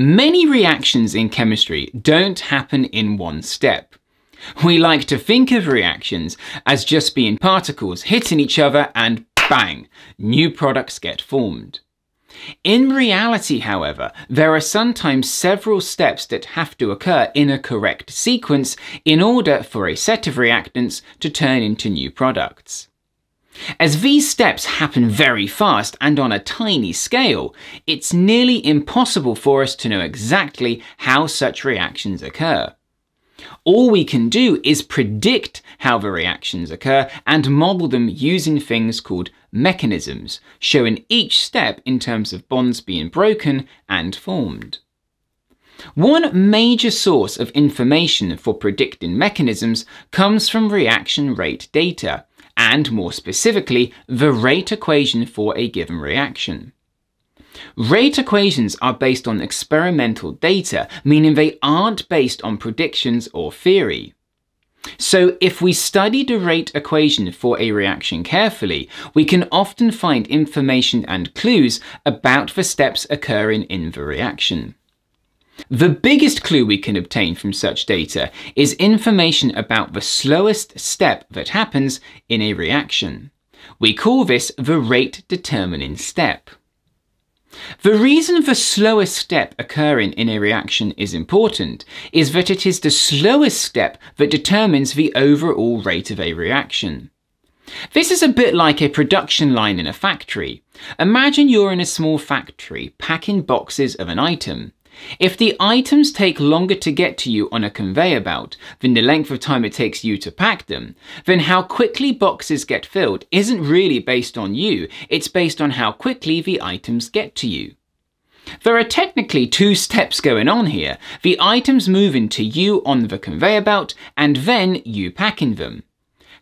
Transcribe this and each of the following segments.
Many reactions in chemistry don't happen in one step. We like to think of reactions as just being particles hitting each other and bang, new products get formed. In reality, however, there are sometimes several steps that have to occur in a correct sequence in order for a set of reactants to turn into new products. As these steps happen very fast and on a tiny scale, it's nearly impossible for us to know exactly how such reactions occur. All we can do is predict how the reactions occur and model them using things called mechanisms, showing each step in terms of bonds being broken and formed. One major source of information for predicting mechanisms comes from reaction rate data, and more specifically, the rate equation for a given reaction. Rate equations are based on experimental data, meaning they aren't based on predictions or theory. So if we study the rate equation for a reaction carefully, we can often find information and clues about the steps occurring in the reaction. The biggest clue we can obtain from such data is information about the slowest step that happens in a reaction. We call this the rate determining step. The reason the slowest step occurring in a reaction is important is that it is the slowest step that determines the overall rate of a reaction. This is a bit like a production line in a factory. Imagine you're in a small factory packing boxes of an item. If the items take longer to get to you on a conveyor belt than the length of time it takes you to pack them, then how quickly boxes get filled isn't really based on you, it's based on how quickly the items get to you. There are technically two steps going on here, the items moving to you on the conveyor belt and then you packing them.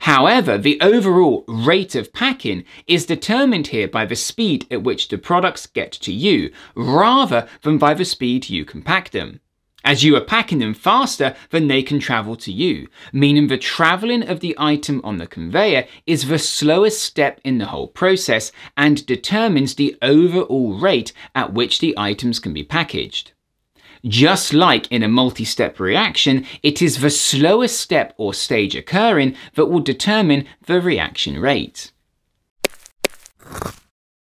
However, the overall rate of packing is determined here by the speed at which the products get to you, rather than by the speed you can pack them. As you are packing them faster than they can travel to you, meaning the travelling of the item on the conveyor is the slowest step in the whole process and determines the overall rate at which the items can be packaged. Just like in a multi-step reaction, it is the slowest step or stage occurring that will determine the reaction rate.